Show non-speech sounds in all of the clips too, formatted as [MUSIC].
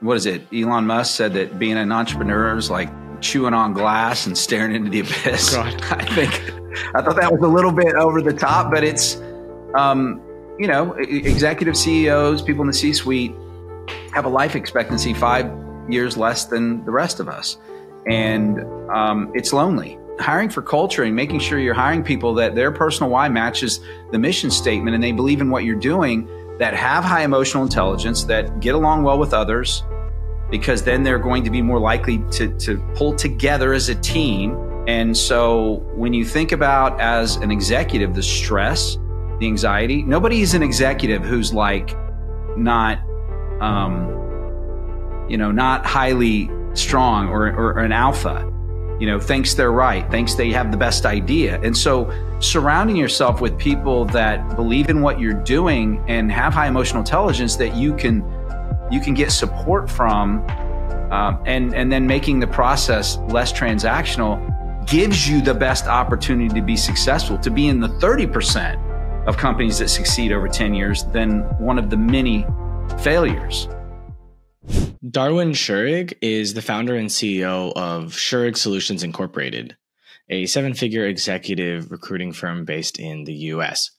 what is it? Elon Musk said that being an entrepreneur is like chewing on glass and staring into the abyss. God. [LAUGHS] I think I thought that was a little bit over the top, but it's, um, you know, executive CEOs, people in the C-suite have a life expectancy five years less than the rest of us, and um, it's lonely. Hiring for culture and making sure you're hiring people that their personal why matches the mission statement and they believe in what you're doing, that have high emotional intelligence, that get along well with others, because then they're going to be more likely to, to pull together as a team. And so when you think about as an executive, the stress, the anxiety, nobody is an executive who's like not, um, you know, not highly strong or, or an alpha, you know, thinks they're right, thinks they have the best idea. And so surrounding yourself with people that believe in what you're doing and have high emotional intelligence that you can you can get support from, um, and and then making the process less transactional gives you the best opportunity to be successful, to be in the 30% of companies that succeed over 10 years than one of the many failures. Darwin Shurig is the founder and CEO of Shurig Solutions Incorporated, a seven figure executive recruiting firm based in the US.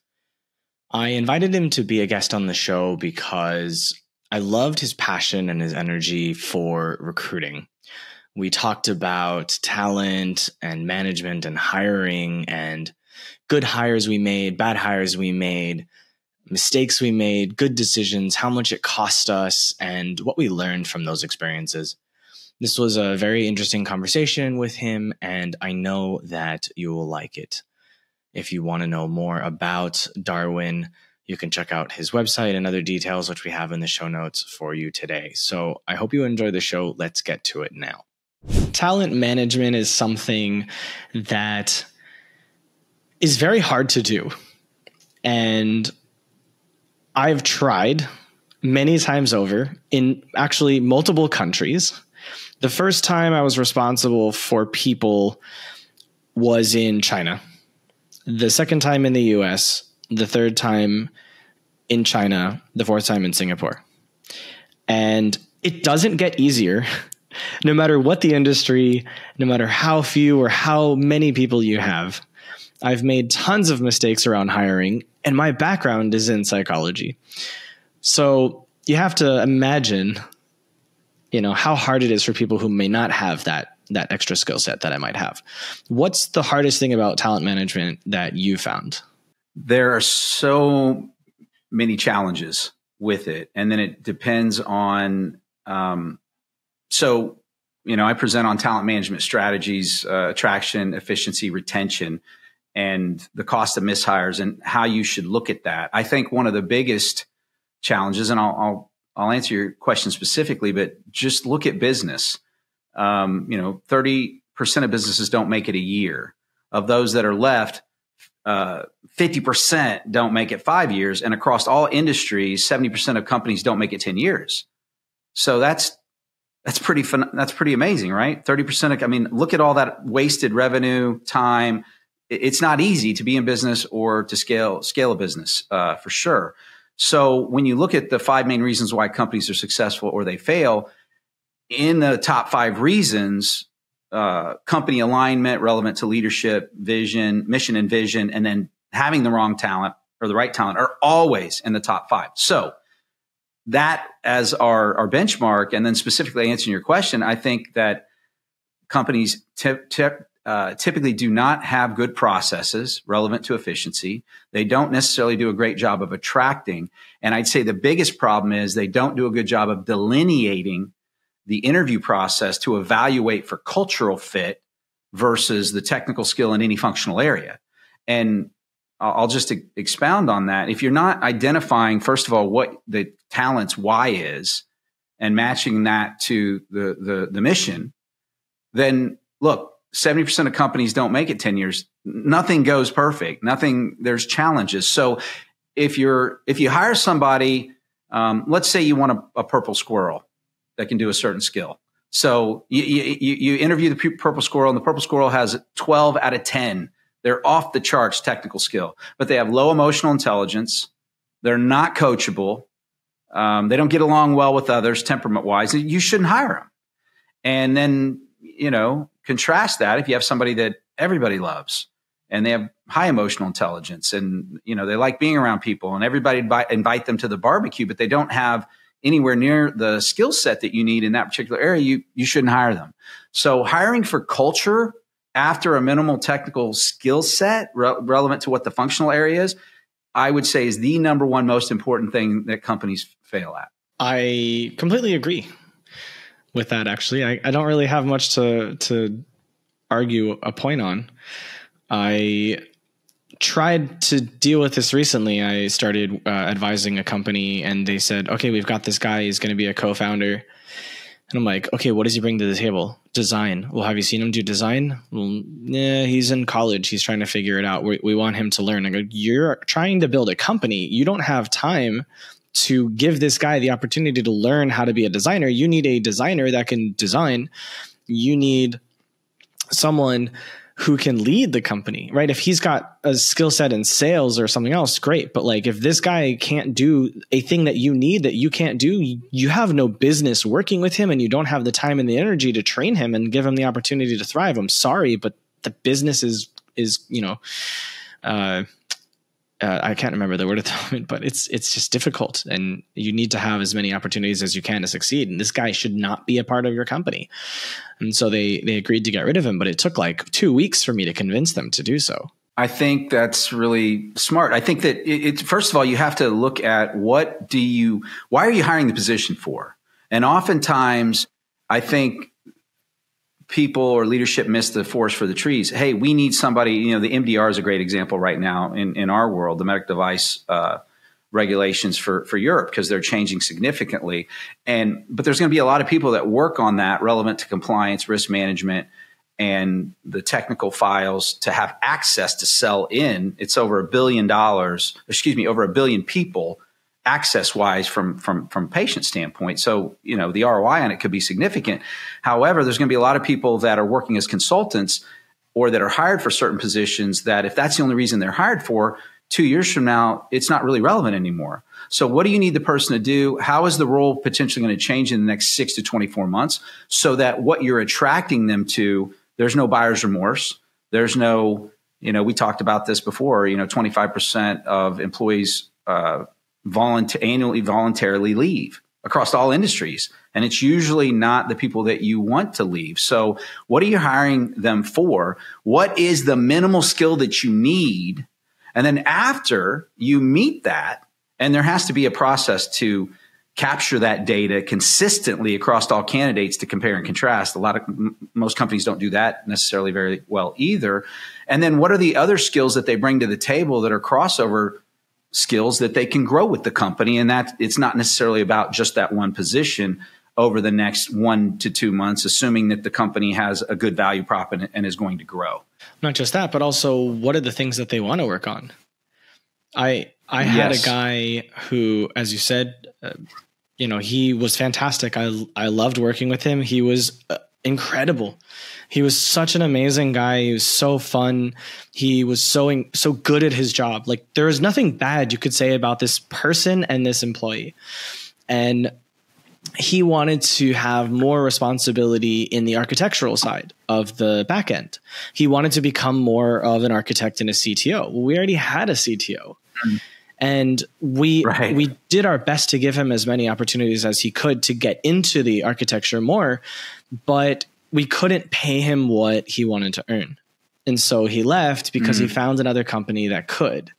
I invited him to be a guest on the show because I loved his passion and his energy for recruiting. We talked about talent and management and hiring and good hires we made, bad hires we made, mistakes we made, good decisions, how much it cost us, and what we learned from those experiences. This was a very interesting conversation with him, and I know that you will like it. If you want to know more about Darwin, you can check out his website and other details, which we have in the show notes for you today. So I hope you enjoy the show. Let's get to it now. Talent management is something that is very hard to do. And I've tried many times over in actually multiple countries. The first time I was responsible for people was in China. The second time in the US, the third time in China, the fourth time in Singapore. And it doesn't get easier [LAUGHS] no matter what the industry, no matter how few or how many people you have. I've made tons of mistakes around hiring, and my background is in psychology. So you have to imagine, you know, how hard it is for people who may not have that that extra skill set that I might have. What's the hardest thing about talent management that you found? there are so many challenges with it, and then it depends on. Um, so, you know, I present on talent management strategies, uh, attraction, efficiency, retention, and the cost of mishires, and how you should look at that. I think one of the biggest challenges, and I'll, I'll I'll answer your question specifically, but just look at business. Um, you know, 30% of businesses don't make it a year. Of those that are left, uh, 50% don't make it five years. And across all industries, 70% of companies don't make it 10 years. So that's, that's pretty fun. That's pretty amazing, right? 30% of, I mean, look at all that wasted revenue, time. It's not easy to be in business or to scale, scale a business, uh, for sure. So when you look at the five main reasons why companies are successful or they fail, in the top five reasons, uh, company alignment relevant to leadership, vision, mission, and vision, and then having the wrong talent or the right talent are always in the top five. So that as our, our benchmark, and then specifically answering your question, I think that companies uh, typically do not have good processes relevant to efficiency. They don't necessarily do a great job of attracting. And I'd say the biggest problem is they don't do a good job of delineating the interview process to evaluate for cultural fit versus the technical skill in any functional area. And I'll just expound on that. If you're not identifying, first of all, what the talent's why is and matching that to the, the, the mission, then look, 70% of companies don't make it 10 years. Nothing goes perfect. Nothing, there's challenges. So if you're, if you hire somebody, um, let's say you want a, a purple squirrel that can do a certain skill. So you, you, you interview the purple squirrel, and the purple squirrel has 12 out of 10. They're off the charts technical skill, but they have low emotional intelligence. They're not coachable. um, they don't get along well with others temperament wise, you shouldn't hire them. And then, you know, contrast that if you have somebody that everybody loves and they have high emotional intelligence and, you know, they like being around people and everybody invite, invite them to the barbecue, but they don't have anywhere near the skill set that you need in that particular area, you, you shouldn't hire them. So hiring for culture after a minimal technical skill set re- relevant to what the functional area is, I would say is the number one most important thing that companies fail at. I completely agree with that. Actually, I, I don't really have much to to argue a point on. I tried to deal with this recently. I started uh, advising a company, and they said, "Okay, we've got this guy. He's going to be a co-founder." And I'm like, okay, what does he bring to the table? Design. Well, have you seen him do design? Well, yeah, he's in college. He's trying to figure it out. We, we want him to learn. I go, you're trying to build a company. You don't have time to give this guy the opportunity to learn how to be a designer. You need a designer that can design. You need someone who can lead the company, right? If he's got a skill set in sales or something else, great. But like if this guy can't do a thing that you need that you can't do, you have no business working with him and you don't have the time and the energy to train him and give him the opportunity to thrive. I'm sorry, but the business is is, you know, uh, uh, I can't remember the word at the [LAUGHS] moment, but it's it's just difficult, and you need to have as many opportunities as you can to succeed. And this guy should not be a part of your company. And so they they agreed to get rid of him, but it took like two weeks for me to convince them to do so. I think that's really smart. I think that it, it, first of all, you have to look at what do you, why are you hiring the position for? And oftentimes, I think people or leadership miss the forest for the trees. Hey, we need somebody. You know, the MDR is a great example right now in in our world. The medical device uh, regulations for for Europe because they're changing significantly. And but there's going to be a lot of people that work on that relevant to compliance, risk management, and the technical files to have access to sell in. It's over a billion dollars. Excuse me, over a billion people access wise from from from patient standpoint. So you know the ROI on it could be significant. However, there's going to be a lot of people that are working as consultants or that are hired for certain positions that if that's the only reason they're hired for, two years from now it's not really relevant anymore. So what do you need the person to do? How is the role potentially going to change in the next six to 24 months so that what you're attracting them to, there's no buyer's remorse. There's no, you know, we talked about this before, you know, 25% of employees uh, volunteer, annually voluntarily leave across all industries. And it's usually not the people that you want to leave. So what are you hiring them for? What is the minimal skill that you need? And then after you meet that, and there has to be a process to capture that data consistently across all candidates to compare and contrast. A lot of most companies don't do that necessarily very well either. And then what are the other skills that they bring to the table that are crossover skills that they can grow with the company. And that it's not necessarily about just that one position over the next one to two months assuming that the company has a good value prop and, and is going to grow. Not just that but also what are the things that they want to work on? I i had yes. a guy who as you said uh, you know he was fantastic. I i loved working with him. He was uh, incredible he was such an amazing guy. He was so fun. He was so so good at his job. Like there was nothing bad you could say about this person and this employee. And he wanted to have more responsibility in the architectural side of the back end. He wanted to become more of an architect and a CTO. Well, we already had a CTO. Mm-hmm. And we right. we did our best to give him as many opportunities as he could to get into the architecture more, but we couldn't pay him what he wanted to earn. And so he left because mm. he found another company that could.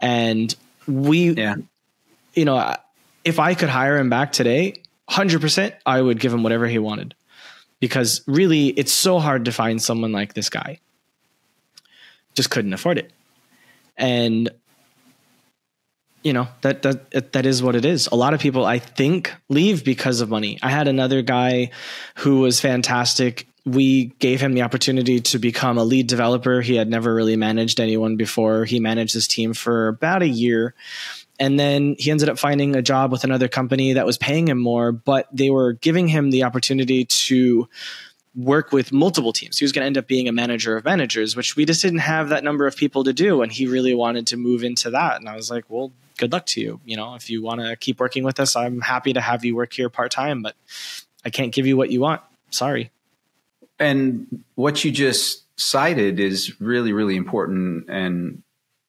And we, yeah. you know, if I could hire him back today, 100%, I would give him whatever he wanted. Because really, it's so hard to find someone like this guy. Just couldn't afford it. And you know that that that is what it is. A lot of people I think leave because of money. I had another guy who was fantastic. We gave him the opportunity to become a lead developer. He had never really managed anyone before. He managed his team for about a year. And then he ended up finding a job with another company that was paying him more, but they were giving him the opportunity to work with multiple teams. He was going to end up being a manager of managers, which we just didn't have that number of people to do. And he really wanted to move into that. And I was like, well, good luck to you. You know, if you want to keep working with us, I'm happy to have you work here part time, but I can't give you what you want. Sorry. And what you just cited is really, really important and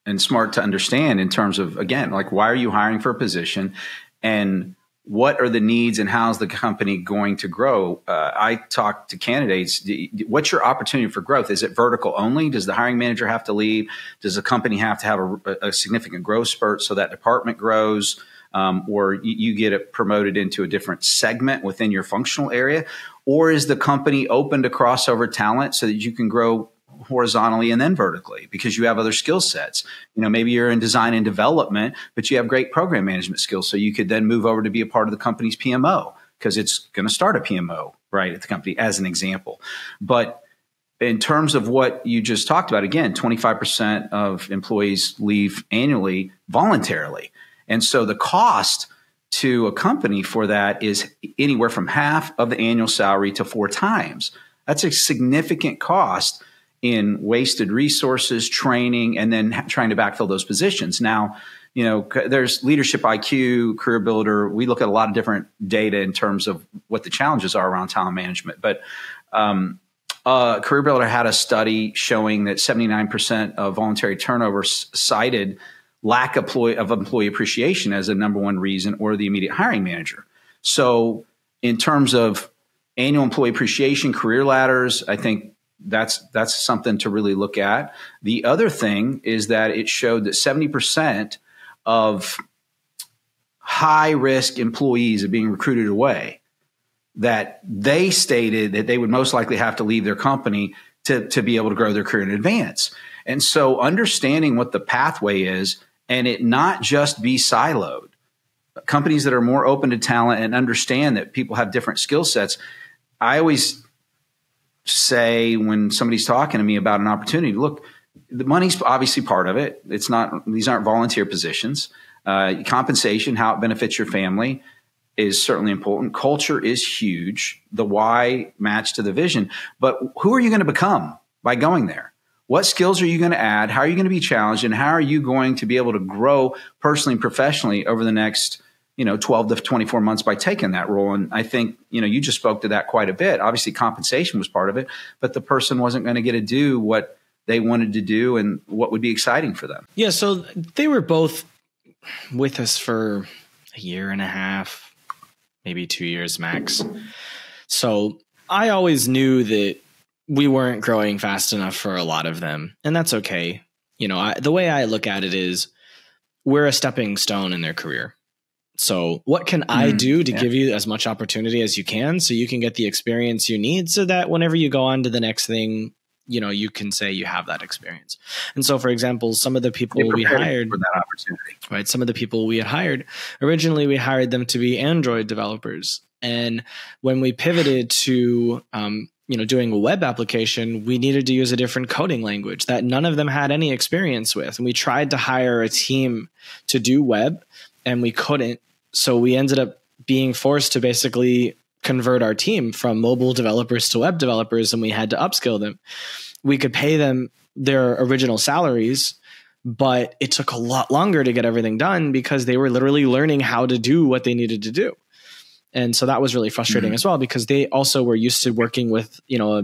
and smart to understand in terms of again, like why are you hiring for a position and what are the needs and how's the company going to grow? Uh, I talk to candidates. What's your opportunity for growth? Is it vertical only? Does the hiring manager have to leave? Does the company have to have a, a significant growth spurt so that department grows? Um, or you, you get it promoted into a different segment within your functional area? Or is the company open to crossover talent so that you can grow horizontally and then vertically because you have other skill sets. You know, maybe you're in design and development, but you have great program management skills. So you could then move over to be a part of the company's PMO because it's going to start a PMO, right, at the company as an example. But in terms of what you just talked about, again, 25% of employees leave annually voluntarily. And so the cost to a company for that is anywhere from half of the annual salary to four times. That's a significant cost in wasted resources, training, and then trying to backfill those positions. Now, you know, there's leadership IQ, career builder. We look at a lot of different data in terms of what the challenges are around talent management. But um, uh, Career Builder had a study showing that 79% of voluntary turnover cited lack of employee, of employee appreciation as a number one reason or the immediate hiring manager. So, in terms of annual employee appreciation, career ladders, I think that's that's something to really look at. The other thing is that it showed that 70% of high risk employees are being recruited away that they stated that they would most likely have to leave their company to, to be able to grow their career in advance. And so understanding what the pathway is and it not just be siloed. Companies that are more open to talent and understand that people have different skill sets. I always say when somebody's talking to me about an opportunity, look, the money's obviously part of it. It's not; these aren't volunteer positions. Uh, compensation, how it benefits your family, is certainly important. Culture is huge. The why match to the vision. But who are you going to become by going there? What skills are you going to add? How are you going to be challenged? And how are you going to be able to grow personally and professionally over the next you know 12 to 24 months by taking that role. And i think you know you just spoke to that quite a bit. Obviously compensation was part of it but the person wasn't going to get to do what they wanted to do and what would be exciting for them. Yeah so they were both with us for a year and a half maybe two years max. So i always knew that we weren't growing fast enough for a lot of them and that's okay. You know I, the way i look at it is we're a stepping stone in their career so, what can I mm, do to yeah. give you as much opportunity as you can so you can get the experience you need so that whenever you go on to the next thing, you know, you can say you have that experience. And so, for example, some of the people we hired for that opportunity, right? Some of the people we had hired originally, we hired them to be Android developers. And when we pivoted to, um, you know, doing a web application, we needed to use a different coding language that none of them had any experience with. And we tried to hire a team to do web and we couldn't so we ended up being forced to basically convert our team from mobile developers to web developers and we had to upskill them. We could pay them their original salaries, but it took a lot longer to get everything done because they were literally learning how to do what they needed to do. And so that was really frustrating mm-hmm. as well because they also were used to working with, you know, a,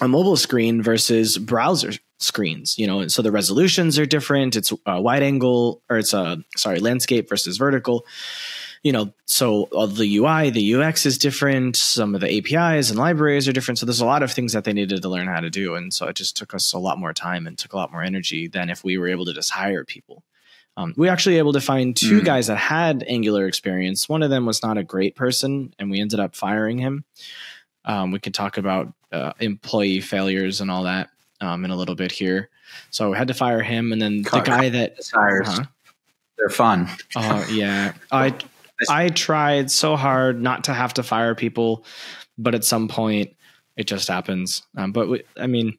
a mobile screen versus browser screens you know so the resolutions are different. It's a wide angle or it's a sorry landscape versus vertical. You know so all the ui the ux is different. Some of the apis and libraries are different. So there's a lot of things that they needed to learn how to do. And so it just took us a lot more time and took a lot more energy than if we were able to just hire people. Um, we were actually able to find two mm. guys that had angular experience. One of them was not a great person and we ended up firing him. Um, we could talk about uh, employee failures and all that um, in a little bit here. So I had to fire him, and then the guy that [LAUGHS] hires, huh? they're fun. Oh yeah, [LAUGHS] I I tried so hard not to have to fire people, but at some point it just happens. Um, but we, I mean,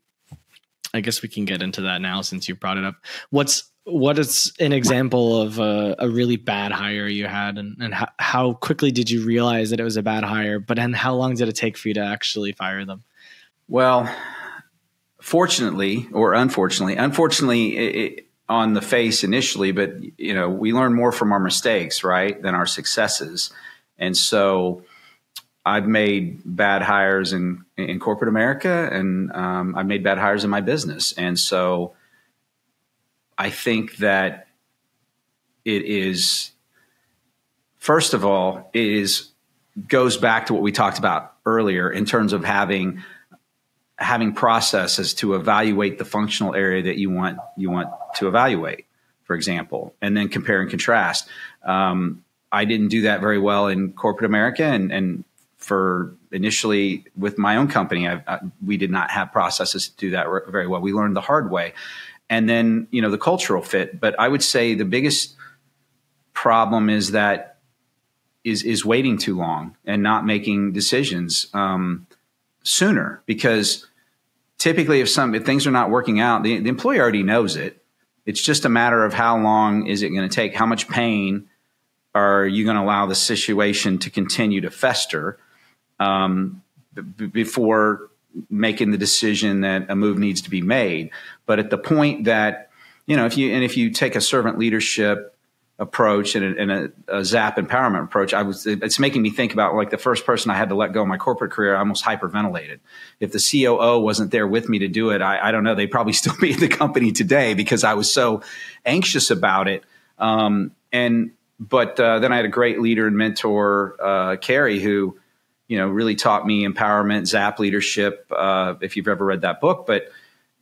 I guess we can get into that now since you brought it up. What's what is an example of a, a really bad hire you had, and, and how, how quickly did you realize that it was a bad hire? But then how long did it take for you to actually fire them? Well, fortunately or unfortunately, unfortunately, it, on the face initially, but you know, we learn more from our mistakes, right, than our successes. And so I've made bad hires in, in corporate America and um, I've made bad hires in my business. And so I think that it is, first of all, it is goes back to what we talked about earlier in terms of having having processes to evaluate the functional area that you want you want to evaluate, for example, and then compare and contrast. Um, I didn't do that very well in corporate America, and, and for initially with my own company, I, I, we did not have processes to do that very well. We learned the hard way, and then you know the cultural fit. But I would say the biggest problem is that is is waiting too long and not making decisions um, sooner because typically if some if things are not working out, the, the employee already knows it. It's just a matter of how long is it going to take? How much pain are you going to allow the situation to continue to fester um, before making the decision that a move needs to be made? But at the point that you know, if you and if you take a servant leadership approach and a, and a, a, Zapp empowerment approach, I was it's making me think about like the first person I had to let go in my corporate career. I almost hyperventilated. If the COO wasn't there with me to do it, I, I don't know. They'd probably [LAUGHS] still be in the company today because I was so anxious about it. Um, and but uh, then I had a great leader and mentor, uh, Carrie, who you know really taught me empowerment, Zapp leadership. Uh, if you've ever read that book, but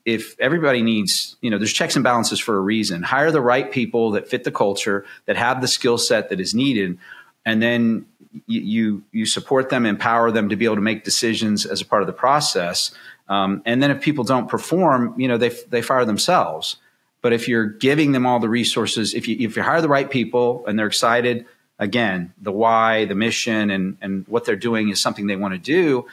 if everybody needs, you know, there's checks and balances for a reason. Hire the right people that fit the culture, that have the skill set that is needed, and then you, you, support them, empower them to be able to make decisions as a part of the process. Um, and then if people don't perform, you know, they they fire themselves. But if you're giving them all the resources, if you if you hire the right people and they're excited, again, the why, the mission, and and what they're doing is something they want to do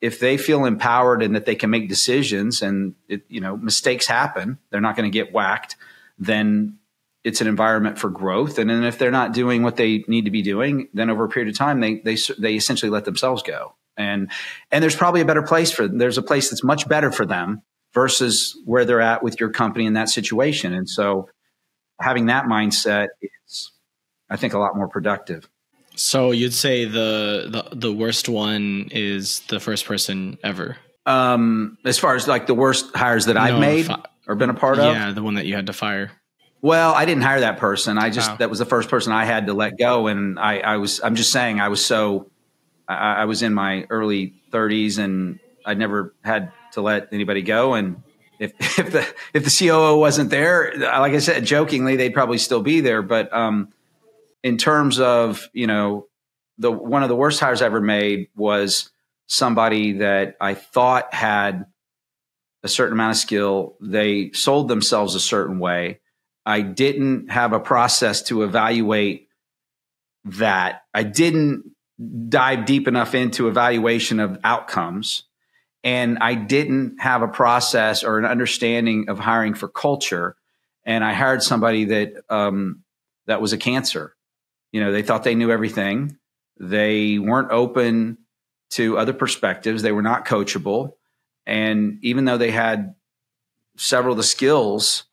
if they feel empowered and that they can make decisions and it, you know mistakes happen they're not going to get whacked then it's an environment for growth. And then if they're not doing what they need to be doing then over a period of time they they they essentially let themselves go. And and there's probably a better place for them. there's a place that's much better for them versus where they're at with your company in that situation. And so having that mindset is i think a lot more productive so you'd say the, the the worst one is the first person ever. Um, as far as like the worst hires that I've made fi- or been a part of. Yeah, the one that you had to fire. Well, I didn't hire that person. I just that was the first person I had to let go, and I, I was I'm just saying I was so I, I was in my early 30s, and I'd never had to let anybody go, and if [LAUGHS] if the if the COO wasn't there, like I said, jokingly, they'd probably still be there, but um, in terms of you know the one of the worst hires I ever made was somebody that I thought had a certain amount of skill. They sold themselves a certain way. I didn't have a process to evaluate that. I didn't dive deep enough into evaluation of outcomes. And I didn't have a process or an understanding of hiring for culture. And I hired somebody that um, that was a cancer you know, they thought they knew everything. They weren't open to other perspectives. They were not coachable. And even though they had several of the skills,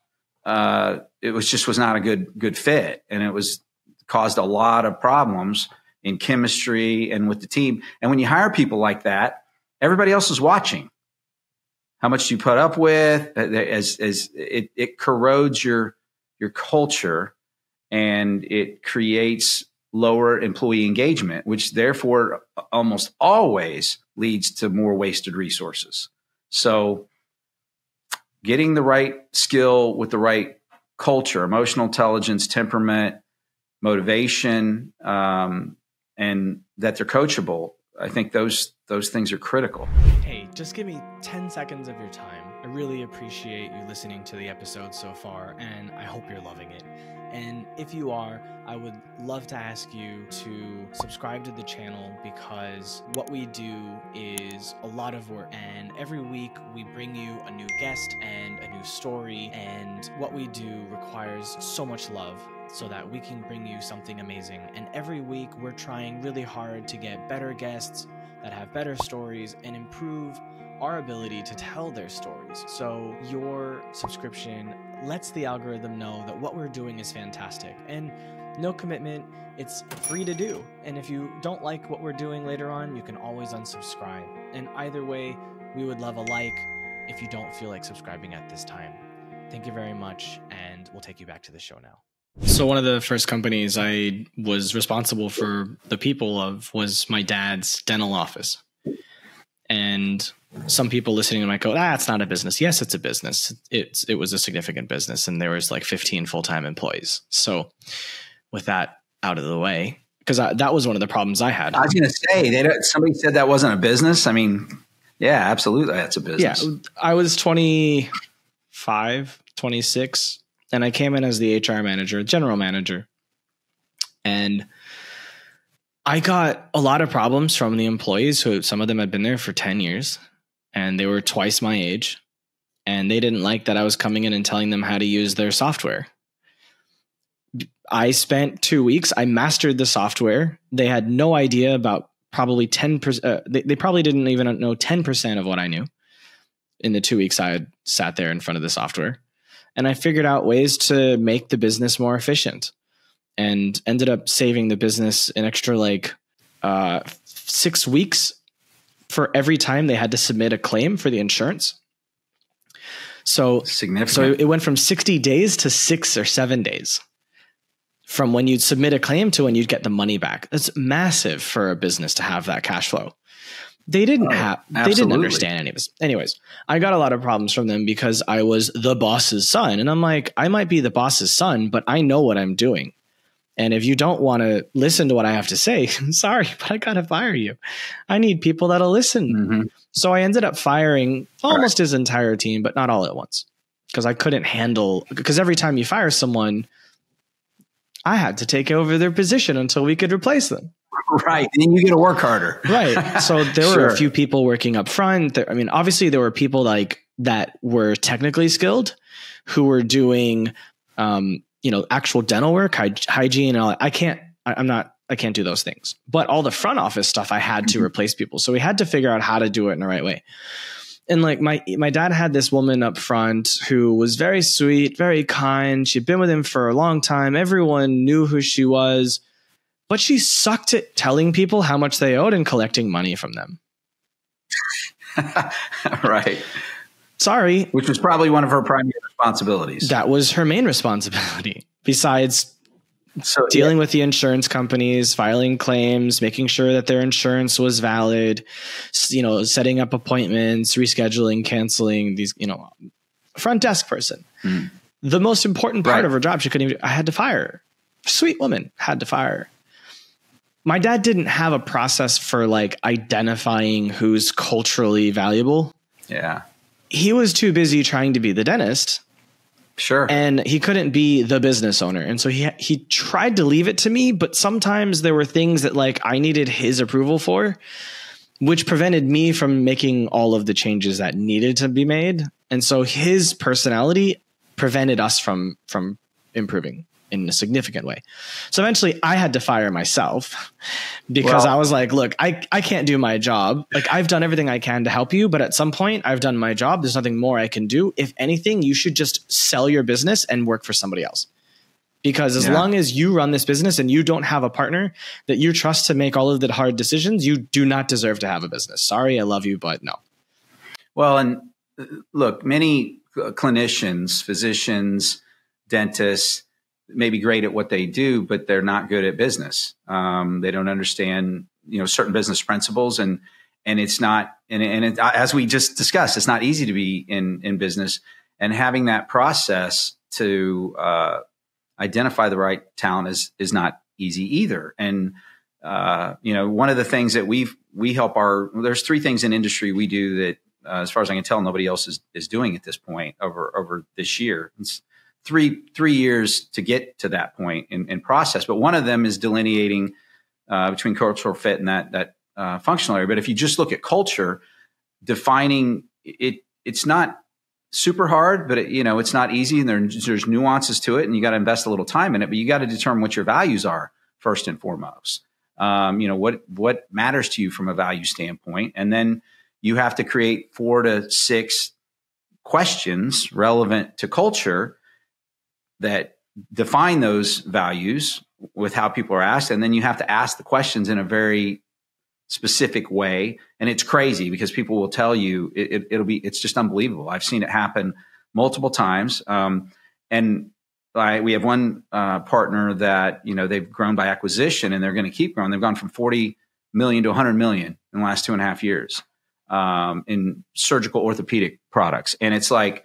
uh, it was just was not a good good fit, and it was caused a lot of problems in chemistry and with the team. And when you hire people like that, everybody else is watching. How much do you put up with, as as it, it corrodes your your culture and it creates lower employee engagement, which therefore almost always leads to more wasted resources. So, getting the right skill with the right culture, emotional intelligence, temperament, motivation, um, and that they're coachable. I think those those things are critical. Hey, just give me 10 seconds of your time. I really appreciate you listening to the episode so far, and I hope you're loving it. And if you are, I would love to ask you to subscribe to the channel because what we do is a lot of work. And every week we bring you a new guest and a new story. And what we do requires so much love so that we can bring you something amazing. And every week we're trying really hard to get better guests that have better stories and improve our ability to tell their stories. So your subscription lets the algorithm know that what we're doing is fantastic. And no commitment, it's free to do. And if you don't like what we're doing later on, you can always unsubscribe. And either way, we would love a like if you don't feel like subscribing at this time. Thank you very much, and we'll take you back to the show now. So one of the first companies I was responsible for the people of was my dad's dental office. And some people listening might go, ah, it's not a business. Yes, it's a business. It's it was a significant business and there was like 15 full-time employees. So with that out of the way, because that was one of the problems I had. I was going to say, they somebody said that wasn't a business. I mean, yeah, absolutely. That's a business. Yeah. I was 25, 26 and I came in as the HR manager, general manager. And I got a lot of problems from the employees who some of them had been there for 10 years and they were twice my age. And they didn't like that I was coming in and telling them how to use their software. I spent two weeks, I mastered the software. They had no idea about probably 10%, uh, they, they probably didn't even know 10% of what I knew in the two weeks I had sat there in front of the software and I figured out ways to make the business more efficient and ended up saving the business an extra like uh, six weeks for every time they had to submit a claim for the insurance. So significant. So it went from 60 days to six or seven days from when you'd submit a claim to when you'd get the money back. That's massive for a business to have that cash flow. They didn't oh, have absolutely. they didn't understand any of this. Anyways, I got a lot of problems from them because I was the boss's son. And I'm like, I might be the boss's son, but I know what I'm doing. And if you don't want to listen to what I have to say, [LAUGHS] sorry, but I gotta fire you. I need people that'll listen. Mm-hmm. So I ended up firing almost right. his entire team, but not all at once. Because I couldn't handle because every time you fire someone, I had to take over their position until we could replace them. [LAUGHS] Right. Then you get to work harder. [LAUGHS] right. So there sure. were a few people working up front. There, I mean, obviously there were people like that were technically skilled who were doing, um, you know, actual dental work, hygiene and all that. I can't, I, am not, I can't do those things, but all the front office stuff I had to mm-hmm. replace people. So we had to figure out how to do it in the right way. And like my my dad had this woman up front who was very sweet, very kind. She'd been with him for a long time. Everyone knew who she was but she sucked at telling people how much they owed and collecting money from them. [LAUGHS] right. Sorry. Which was probably one of her primary responsibilities. That was her main responsibility, [LAUGHS] besides so, dealing yeah. with the insurance companies, filing claims, making sure that their insurance was valid, you know, setting up appointments, rescheduling, canceling these, you know, front desk person. Mm. The most important part right. of her job, she couldn't even, I had to fire her. Sweet woman, had to fire her my dad didn't have a process for like identifying who's culturally valuable. Yeah. He was too busy trying to be the dentist. Sure. And he couldn't be the business owner. And so he he tried to leave it to me, but sometimes there were things that like I needed his approval for, which prevented me from making all of the changes that needed to be made. And so his personality prevented us from from improving in a significant way. So eventually I had to fire myself because well, I was like, look, I, I can't do my job. Like I've done everything I can to help you, but at some point I've done my job. There's nothing more I can do. If anything, you should just sell your business and work for somebody else. Because as yeah. long as you run this business and you don't have a partner that you trust to make all of the hard decisions, you do not deserve to have a business. Sorry, I love you, but no. Well, and uh, look, many clinicians, physicians, dentists, may be great at what they do, but they're not good at business. Um, they don't understand, you know, certain business principles, and and it's not, and, and it, as we just discussed, it's not easy to be in in business, and having that process to uh, identify the right talent is is not easy either. And uh, you know, one of the things that we we help our there's three things in industry we do that, uh, as far as I can tell, nobody else is is doing at this point over over this year. It's, three three years to get to that point in, in process. But one of them is delineating uh, between cultural fit and that that uh, functional area. But if you just look at culture, defining it, it's not super hard, but it, you know it's not easy, and there's there's nuances to it, and you got to invest a little time in it. But you got to determine what your values are first and foremost. Um, you know, what what matters to you from a value standpoint, and then you have to create four to six questions relevant to culture that define those values with how people are asked, and then you have to ask the questions in a very specific way. And it's crazy because people will tell you it, will it, be it's just unbelievable. I've seen it happen multiple times. Um, and I, we have one uh, partner that you know they've grown by acquisition and they're going to keep growing. They've gone from 40 million to 100 million in the last two and a half years um, in surgical orthopedic products. And it's like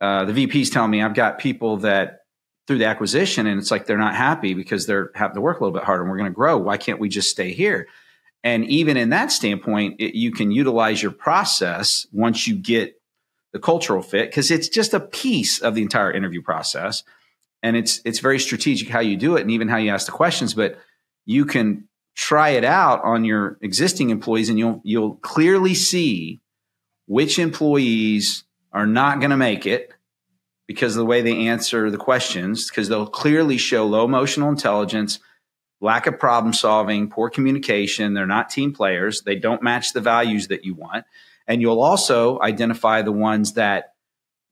uh, the VPs telling me I've got people that through the acquisition, and it's like they're not happy because they're having to work a little bit harder. and We're going to grow. Why can't we just stay here? And even in that standpoint, it, you can utilize your process once you get the cultural fit because it's just a piece of the entire interview process and it's it's very strategic how you do it and even how you ask the questions but you can try it out on your existing employees and you'll you'll clearly see which employees are not going to make it because of the way they answer the questions because they'll clearly show low emotional intelligence lack of problem solving poor communication they're not team players they don't match the values that you want and you'll also identify the ones that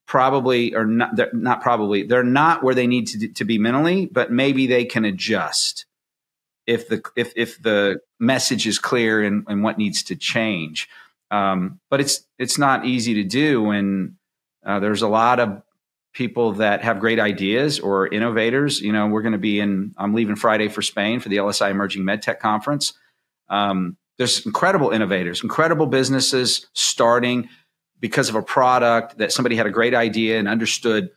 probably are not, not probably, they're not where they need to, to be mentally, but maybe they can adjust if the, if, if the message is clear and, and what needs to change. Um, but it's, it's not easy to do. And uh, there's a lot of people that have great ideas or innovators. You know, we're going to be in, I'm leaving Friday for Spain for the LSI Emerging MedTech Conference. Um, there's incredible innovators, incredible businesses starting because of a product that somebody had a great idea and understood,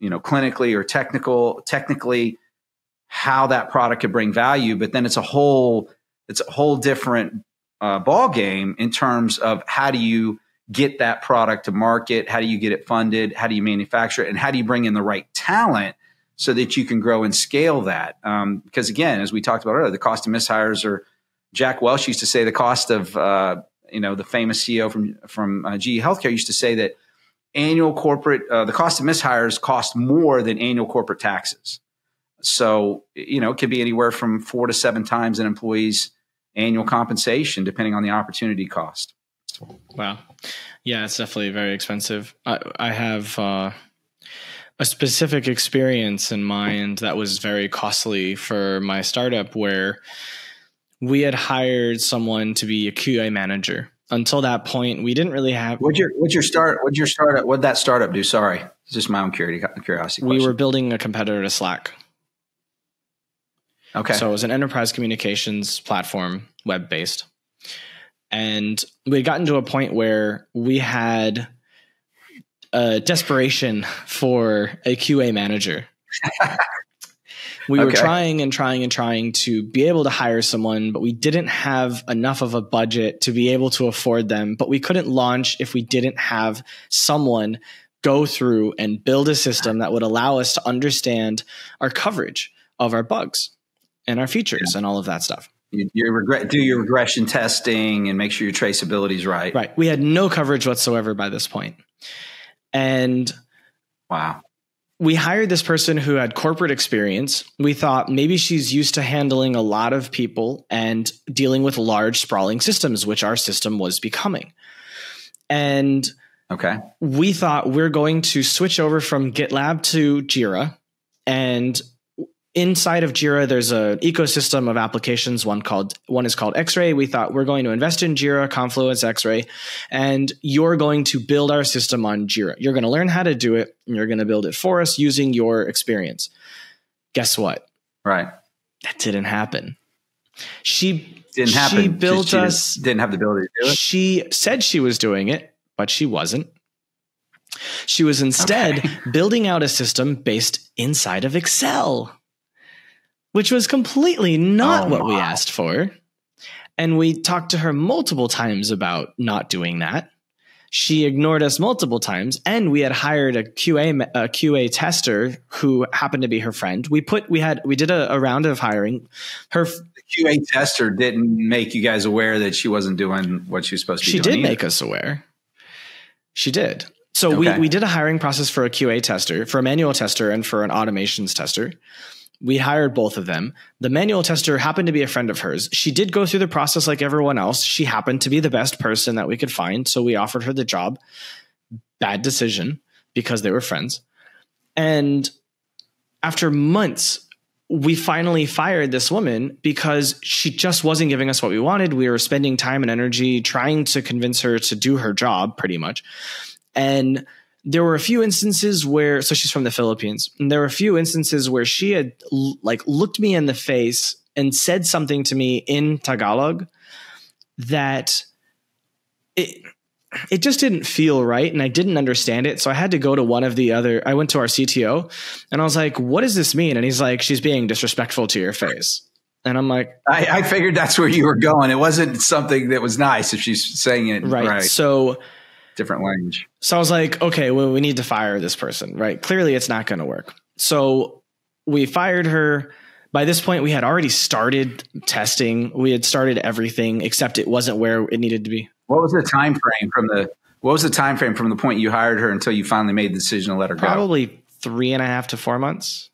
you know, clinically or technical, technically how that product could bring value. But then it's a whole, it's a whole different uh, ball game in terms of how do you get that product to market? How do you get it funded? How do you manufacture it? And how do you bring in the right talent so that you can grow and scale that? Um, because again, as we talked about earlier, the cost of mishires are Jack Welch used to say the cost of uh, you know the famous CEO from from uh, GE Healthcare used to say that annual corporate uh, the cost of mishires cost more than annual corporate taxes. So you know it could be anywhere from four to seven times an employee's annual compensation, depending on the opportunity cost. Wow, yeah, it's definitely very expensive. I, I have. Uh, a specific experience in mind that was very costly for my startup where we had hired someone to be a QA manager. Until that point, we didn't really have. What'd your What'd your start? What'd your startup? What'd that startup do? Sorry, it's just my own curiosity. curiosity we were building a competitor to Slack. Okay. So it was an enterprise communications platform, web based, and we had gotten to a point where we had a desperation [LAUGHS] for a QA manager. [LAUGHS] we okay. were trying and trying and trying to be able to hire someone, but we didn't have enough of a budget to be able to afford them. But we couldn't launch if we didn't have someone go through and build a system that would allow us to understand our coverage of our bugs and our features yeah. and all of that stuff. You, you regret, do your regression testing and make sure your traceability is right. Right. We had no coverage whatsoever by this point. And wow we hired this person who had corporate experience. We thought maybe she's used to handling a lot of people and dealing with large, sprawling systems, which our system was becoming. And okay, we thought we're going to switch over from GitLab to Jira and inside of Jira, there's an ecosystem of applications. One called one is called X-Ray. We thought we're going to invest in Jira, Confluence, X-Ray, and you're going to build our system on Jira. You're going to learn how to do it, and you're going to build it for us using your experience. Guess what? Right. That didn't happen. She didn't happen. She built she us. Didn't have the ability to do it. She said she was doing it, but she wasn't. She was instead okay. [LAUGHS] building out a system based inside of Excel which was completely not oh, what we asked for. And we talked to her multiple times about not doing that. She ignored us multiple times, and we had hired a QA a QA tester who happened to be her friend. We put we had we did a, a round of hiring. Her the QA tester didn't make you guys aware that she wasn't doing what she was supposed to. She did either. make us aware. She did. So okay. we we did a hiring process for a QA tester, for a manual tester, and for an automations tester We hired both of them. The manual tester happened to be a friend of hers. She did go through the process like everyone else. She happened to be the best person that we could find. So we offered her the job. Bad decision because they were friends. And after months, we finally fired this woman because she just wasn't giving us what we wanted. We were spending time and energy trying to convince her to do her job, pretty much. And there were a few instances where, so she's from the Philippines, and there were a few instances where she had like looked me in the face and said something to me in Tagalog that it it just didn't feel right and I didn't understand it. So I had to go to one of the other, I went to our CTO and I was like, what does this mean? And he's like, she's being disrespectful to your face. And I'm like, I, I figured that's where you were going. It wasn't something that was nice if she's saying it right. right. So different language. So I was like, okay, well, we need to fire this person, right? Clearly it's not going to work. So we fired her. By this point we had already started testing. We had started everything except it wasn't where it needed to be. What was the time frame from the what was the time frame from the point you hired her until you finally made the decision to let her probably go? Probably three and a half to four months.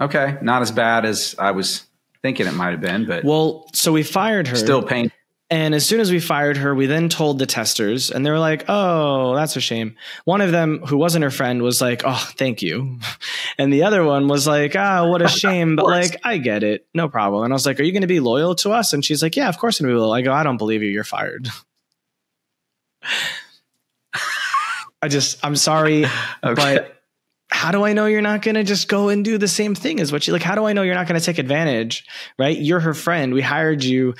Okay not as bad as i was thinking it might have been but well so we fired her. still painful and as soon as we fired her, we then told the testers, and they were like, oh, that's a shame. One of them, who wasn't her friend, was like, oh, thank you. [LAUGHS] And the other one was like, ah, oh, what a shame, but [LAUGHS] like, I get it. No problem. And I was like, are you going to be loyal to us? And she's like, yeah, of course I'm going to be loyal. I go, I don't believe you. You're fired. [LAUGHS] I just, I'm sorry, okay. but how do I know you're not going to just go and do the same thing as what you like? How do I know you're not going to take advantage? Right? You're her friend. We hired you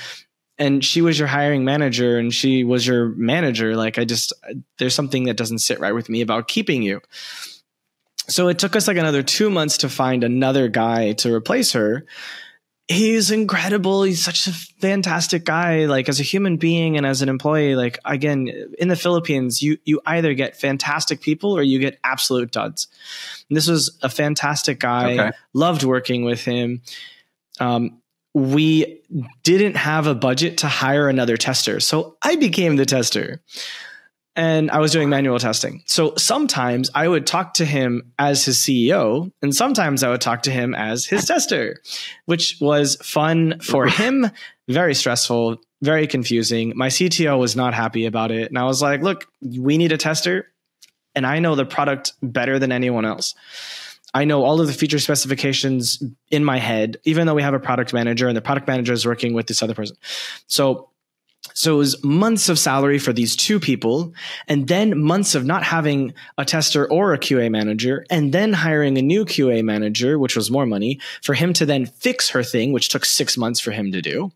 and she was your hiring manager and she was your manager like i just there's something that doesn't sit right with me about keeping you. So it took us like another two months to find another guy to replace her. He's incredible. He's such a fantastic guy. Like as a human being and as an employee like again in the philippines you you either get fantastic people or you get absolute duds. And this was a fantastic guy. Okay. loved working with him. Um, we didn't have a budget to hire another tester. So I became the tester and I was doing manual testing. So sometimes I would talk to him as his CEO, and sometimes I would talk to him as his tester, which was fun for [LAUGHS] him, very stressful, very confusing. My CTO was not happy about it. And I was like, look, we need a tester, and I know the product better than anyone else. I know all of the feature specifications in my head, even though we have a product manager and the product manager is working with this other person. So so it was months of salary for these two people, and then months of not having a tester or a QA manager, and then hiring a new QA manager, which was more money, for him to then fix her thing, which took six months for him to do,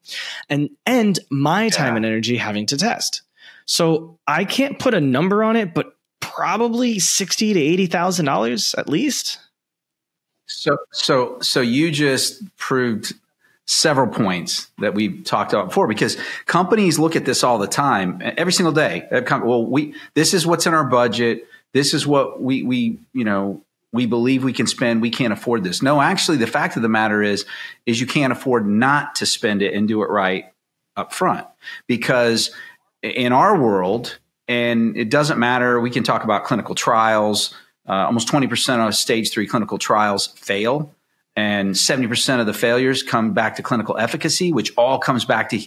and and my time and energy having to test. So I can't put a number on it, but probably sixty to eighty thousand dollars at least. So, so, so you just proved several points that we've talked about before because companies look at this all the time, every single day. Uh, well, we this is what's in our budget. This is what we we you know we believe we can spend. We can't afford this. No, actually, the fact of the matter is is you can't afford not to spend it and do it right up front because in our world, and it doesn't matter. We can talk about clinical trials uh, almost 20% of stage three clinical trials fail, and 70% of the failures come back to clinical efficacy, which all comes back to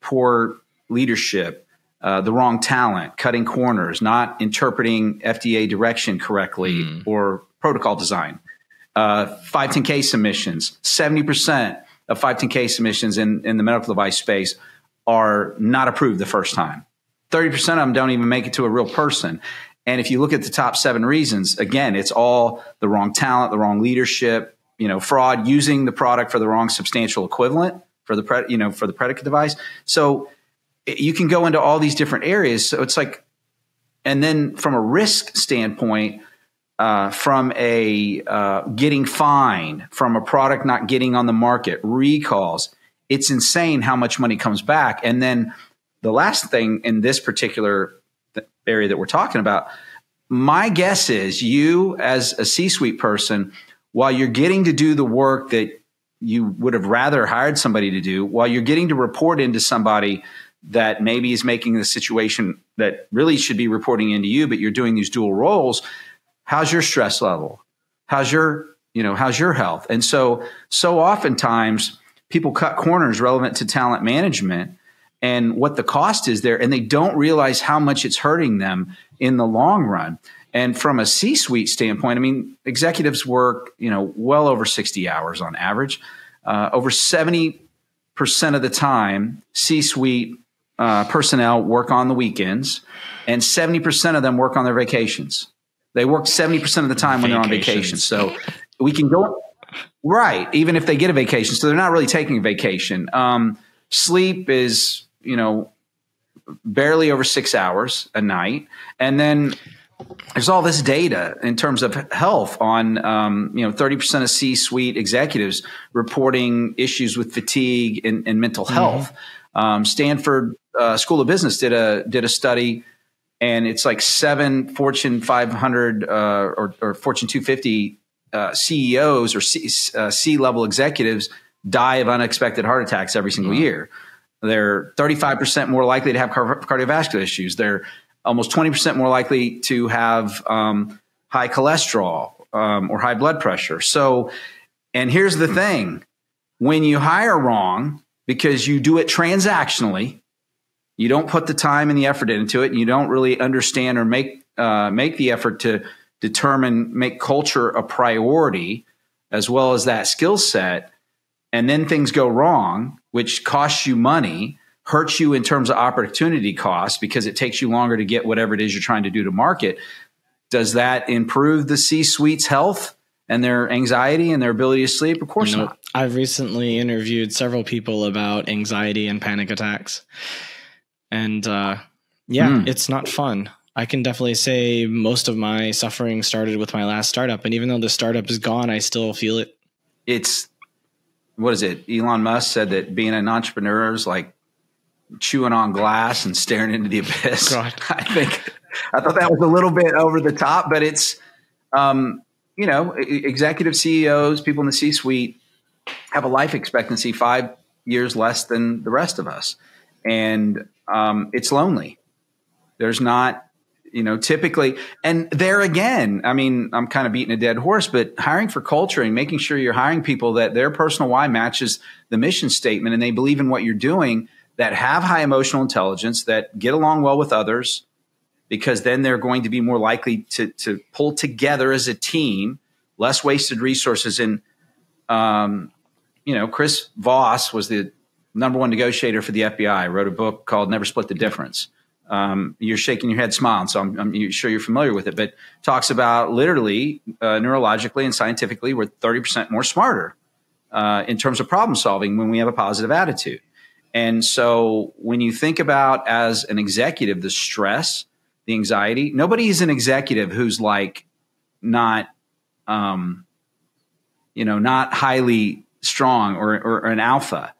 poor leadership, uh, the wrong talent, cutting corners, not interpreting FDA direction correctly mm. or protocol design. Uh, 510K submissions, 70% of 510K submissions in, in the medical device space are not approved the first time. 30% of them don't even make it to a real person. And if you look at the top seven reasons, again, it's all the wrong talent, the wrong leadership, you know, fraud, using the product for the wrong substantial equivalent for the pre- you know for the predicate device. So you can go into all these different areas. So it's like, and then from a risk standpoint, uh, from a uh, getting fined, from a product not getting on the market, recalls, it's insane how much money comes back. And then the last thing in this particular area that we're talking about. My guess is you, as a C suite person, while you're getting to do the work that you would have rather hired somebody to do, while you're getting to report into somebody that maybe is making the situation that really should be reporting into you, but you're doing these dual roles, how's your stress level? How's your you know, how's your health? And so, so oftentimes people cut corners relevant to talent management and what the cost is there, and they don't realize how much it's hurting them in the long run. And from a C suite standpoint, I mean, executives work, you know, well over 60 hours on average. Uh, over 70% of the time, C suite uh, personnel work on the weekends, and 70% of them work on their vacations. They work 70% of the time when they're on vacation. So we can go, right, even if they get a vacation. So they're not really taking a vacation. Um, sleep is, you know, barely over six hours a night. And then there's all this data in terms of health on um, you know 30% of c-suite executives reporting issues with fatigue and, and mental mm-hmm. health mm-hmm. um, stanford uh, school of business did a did a study and it's like seven fortune 500 uh, or, or, fortune 250 uh, ceos or c, uh, c-level executives die of unexpected heart attacks every single mm-hmm. year they're 35% more likely to have car- cardiovascular issues they're almost 20% more likely to have um, high cholesterol um, or high blood pressure. So, and here's the thing when you hire wrong, because you do it transactionally, you don't put the time and the effort into it, and you don't really understand or make uh, make the effort to determine make culture a priority as well as that skill set, and then things go wrong, which costs you money hurts you in terms of opportunity cost because it takes you longer to get whatever it is you're trying to do to market. Does that improve the C suite's health and their anxiety and their ability to sleep? Of course you know, not. I've recently interviewed several people about anxiety and panic attacks. And uh, yeah, mm. it's not fun. I can definitely say most of my suffering started with my last startup. And even though the startup is gone, I still feel it. It's, what is it? Elon Musk said that being an entrepreneur is like chewing on glass and staring into the abyss. [LAUGHS] God. I think I thought that was a little bit over the top, but it's um, you know, executive CEOs, people in the C-suite have a life expectancy five years less than the rest of us, and um, it's lonely. There's not, you know, typically, and there again, I mean, I'm kind of beating a dead horse, but hiring for culture and making sure you're hiring people that their personal why matches the mission statement and they believe in what you're doing that have high emotional intelligence, that get along well with others, because then they're going to be more likely to, to pull together as a team, less wasted resources. And, um, you know, Chris Voss was the number one negotiator for the FBI, wrote a book called Never Split the Difference. Um, you're shaking your head smiling, so I'm, I'm, sure you're familiar with it, but talks about literally, uh, neurologically and scientifically, we're 30% more smarter uh, in terms of problem solving when we have a positive attitude. And so when you think about as an executive, the stress, the anxiety, nobody is an executive who's like not, um, you know, not highly strong or, or, or an alpha,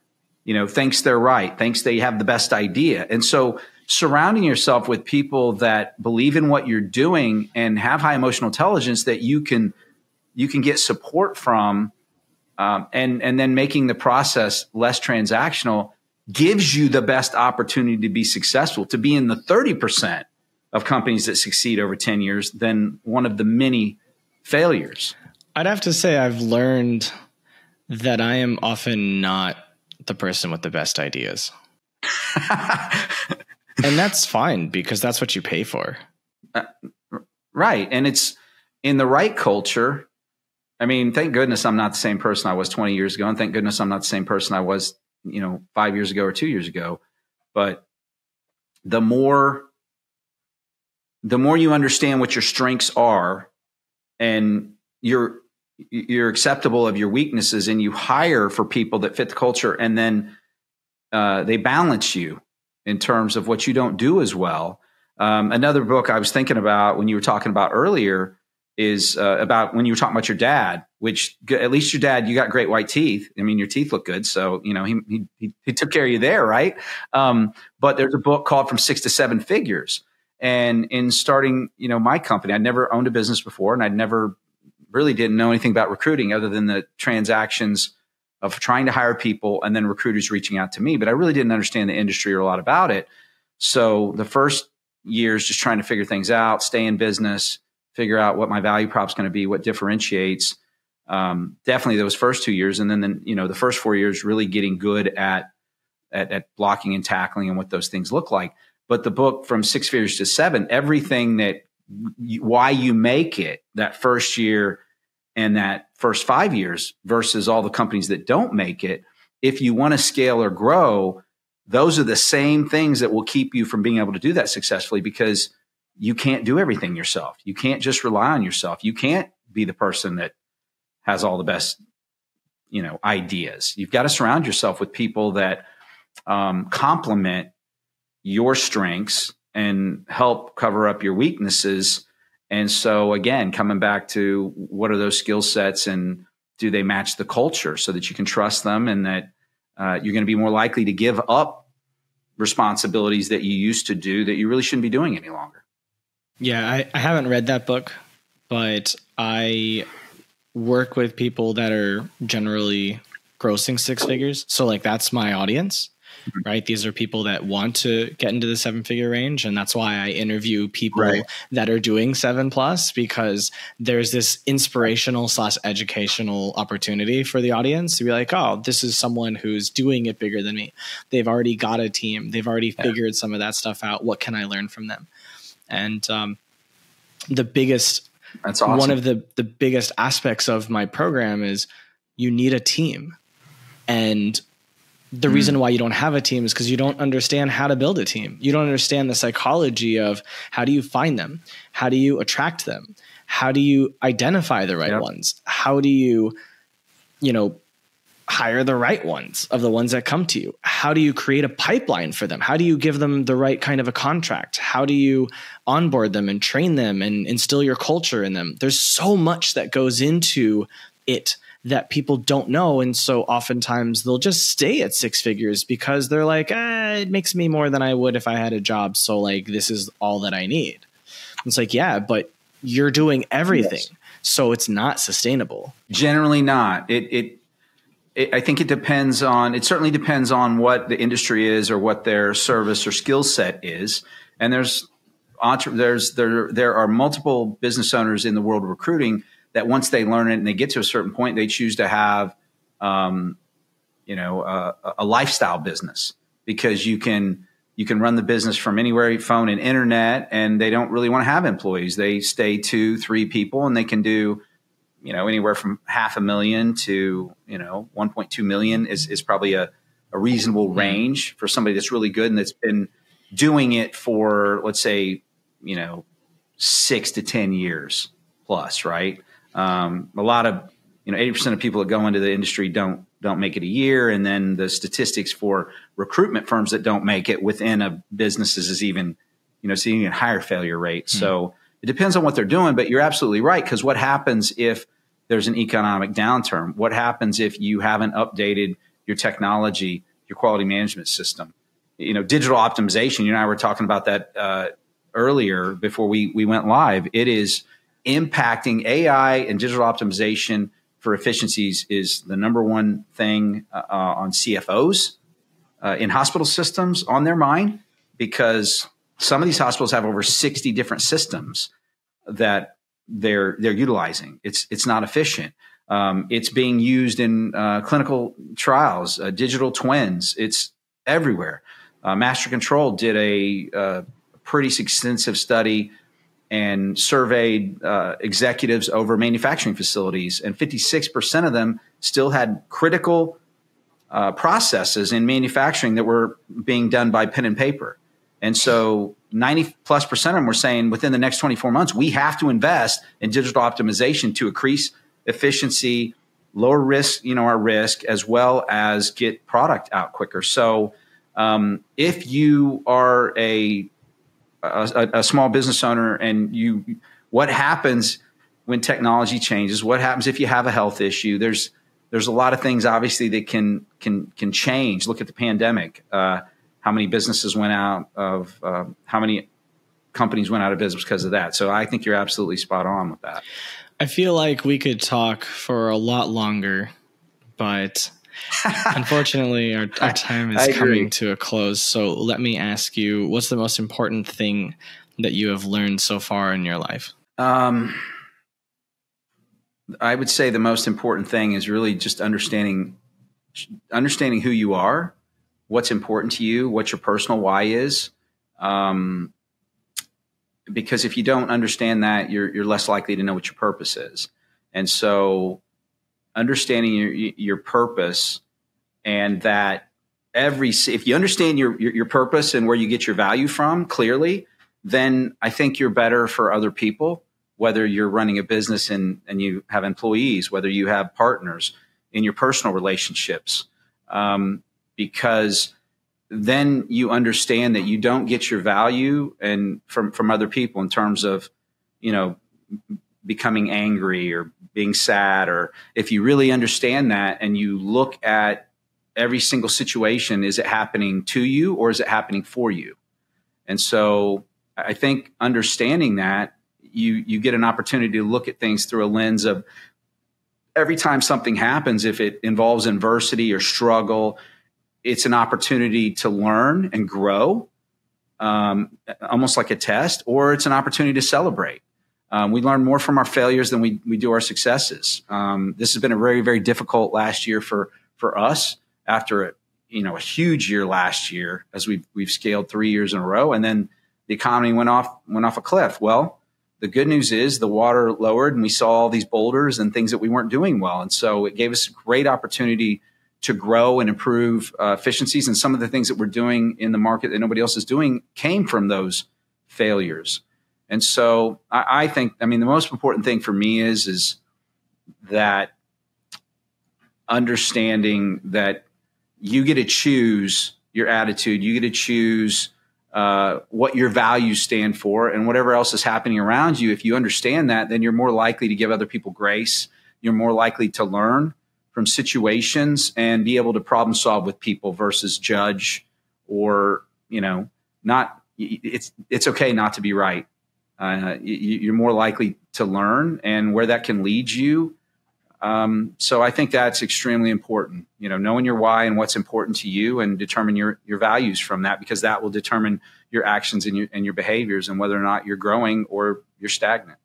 you know, thinks they're right, thinks they have the best idea. And so surrounding yourself with people that believe in what you're doing and have high emotional intelligence that you can, you can get support from, um, and, and then making the process less transactional gives you the best opportunity to be successful, to be in the 30% of companies that succeed over 10 years than one of the many failures. I'd have to say I've learned that I am often not the person with the best ideas. [LAUGHS] and that's fine because that's what you pay for. Uh, right. And it's in the right culture. I mean, thank goodness I'm not the same person I was 20 years ago. And thank goodness I'm not the same person I was you know, five years ago or two years ago. But the more, the more you understand what your strengths are and you're, you're acceptable of your weaknesses and you hire for people that fit the culture and then uh, they balance you in terms of what you don't do as well. Um, another book I was thinking about when you were talking about earlier is uh, about when you were talking about your dad, which at least your dad, you got great white teeth. I mean, your teeth look good. So, you know, he, he, he took care of you there, right? Um, but there's a book called From Six to Seven Figures. And in starting, you know, my company, I'd never owned a business before and I'd never really didn't know anything about recruiting other than the transactions of trying to hire people and then recruiters reaching out to me. But I really didn't understand the industry or a lot about it. So the first years just trying to figure things out, stay in business, figure out what my value prop is going to be, what differentiates. um, definitely those first two years, and then then you know the first four years really getting good at, at at blocking and tackling and what those things look like. But the book from six figures to seven, everything that why you make it that first year and that first five years versus all the companies that don't make it. If you want to scale or grow, those are the same things that will keep you from being able to do that successfully because you can't do everything yourself. You can't just rely on yourself. You can't be the person that has all the best, you know, ideas. You've got to surround yourself with people that um, complement your strengths and help cover up your weaknesses. And so, again, coming back to what are those skill sets and do they match the culture so that you can trust them and that uh, you're going to be more likely to give up responsibilities that you used to do that you really shouldn't be doing any longer. Yeah, I, I haven't read that book, but I work with people that are generally grossing six figures. So like that's my audience. Right? These are people that want to get into the seven figure range. And that's why I interview people right. that are doing seven plus because there's this inspirational slash educational opportunity for the audience to be like, oh, this is someone who's doing it bigger than me. They've already got a team. They've already yeah. figured some of that stuff out. What can I learn from them? And um, the biggest that's awesome. One of the the biggest aspects of my program is you need a team. And the mm. reason why you don't have a team is because you don't understand how to build a team. You don't understand the psychology of how do you find them? How do you attract them? How do you identify the right yep. ones? How do you, you know, hire the right ones of the ones that come to you? How do you create a pipeline for them? How do you give them the right kind of a contract? How do you onboard them and train them and instill your culture in them? There's so much that goes into it that people don't know. And so oftentimes they'll just stay at six figures because they're like, eh, it makes me more than I would if I had a job. So, like, this is all that I need. It's like, yeah, but you're doing everything. Yes. So it's not sustainable. Generally not. It, it, I think it depends on, it certainly depends on what the industry is or what their service or skill set is. And there's, there's, there, there are multiple business owners in the world of recruiting that once they learn it and they get to a certain point, they choose to have, um, you know, a, a lifestyle business because you can, you can run the business from anywhere, phone and internet, and they don't really want to have employees. They stay two, three people, and they can do you know anywhere from half a million to you know 1.2 million is is probably a, a reasonable mm-hmm. range for somebody that's really good and that's been doing it for let's say you know six to ten years plus right um, a lot of you know 80% of people that go into the industry don't don't make it a year and then the statistics for recruitment firms that don't make it within a businesses is even you know seeing a higher failure rate mm-hmm. so it depends on what they're doing, but you're absolutely right. Because what happens if there's an economic downturn? What happens if you haven't updated your technology, your quality management system? You know, digital optimization. You and I were talking about that uh, earlier before we we went live. It is impacting AI and digital optimization for efficiencies is the number one thing uh, on CFOs uh, in hospital systems on their mind because some of these hospitals have over 60 different systems that they're they're utilizing. It's it's not efficient. Um, it's being used in uh, clinical trials, uh, digital twins. It's everywhere. Uh, Master Control did a uh, pretty extensive study and surveyed uh, executives over manufacturing facilities, and 56% of them still had critical uh, processes in manufacturing that were being done by pen and paper. And so 90 plus percent of them were saying within the next 24 months, we have to invest in digital optimization to increase efficiency, lower risk, you know, our risk, as well as get product out quicker. So um, if you are a, a, a small business owner and you, what happens when technology changes? What happens if you have a health issue? There's there's a lot of things obviously that can can can change. Look at the pandemic. Uh, how many businesses went out of uh, how many companies went out of business because of that. So I think you're absolutely spot on with that. I feel like we could talk for a lot longer, but [LAUGHS] unfortunately, our, our time is coming to a close. So let me ask you what's the most important thing that you have learned so far in your life? Um, I would say the most important thing is really just understanding understanding who you are, what's important to you, what your personal why is. Um, because if you don't understand that, you're you're less likely to know what your purpose is. And so, understanding your your purpose and that every if you understand your, your, your purpose and where you get your value from clearly, then I think you're better for other people. Whether you're running a business and and you have employees, whether you have partners in your personal relationships, um, because then you understand that you don't get your value and from from other people in terms of you know becoming angry or being sad or if you really understand that and you look at every single situation is it happening to you or is it happening for you and so i think understanding that you you get an opportunity to look at things through a lens of every time something happens if it involves adversity or struggle it's an opportunity to learn and grow, um, almost like a test, or it's an opportunity to celebrate. Um, we learn more from our failures than we, we do our successes. Um, this has been a very, very difficult last year for, for us after a, you know, a huge year last year as we've, we've scaled three years in a row. And then the economy went off, went off a cliff. Well, the good news is the water lowered and we saw all these boulders and things that we weren't doing well. And so it gave us a great opportunity to grow and improve uh, efficiencies. And some of the things that we're doing in the market that nobody else is doing came from those failures. And so I, I think, I mean, the most important thing for me is is that understanding that you get to choose your attitude, you get to choose uh, what your values stand for, and whatever else is happening around you. If you understand that, then you're more likely to give other people grace. You're more likely to learn from situations and be able to problem solve with people versus judge or you know not it's it's okay not to be right uh, you, are more likely to learn and where that can lead you. Um, so i think that's extremely important you know knowing your why and what's important to you and determine your your values from that because that will determine your actions and your and your behaviors and whether or not you're growing or you're stagnant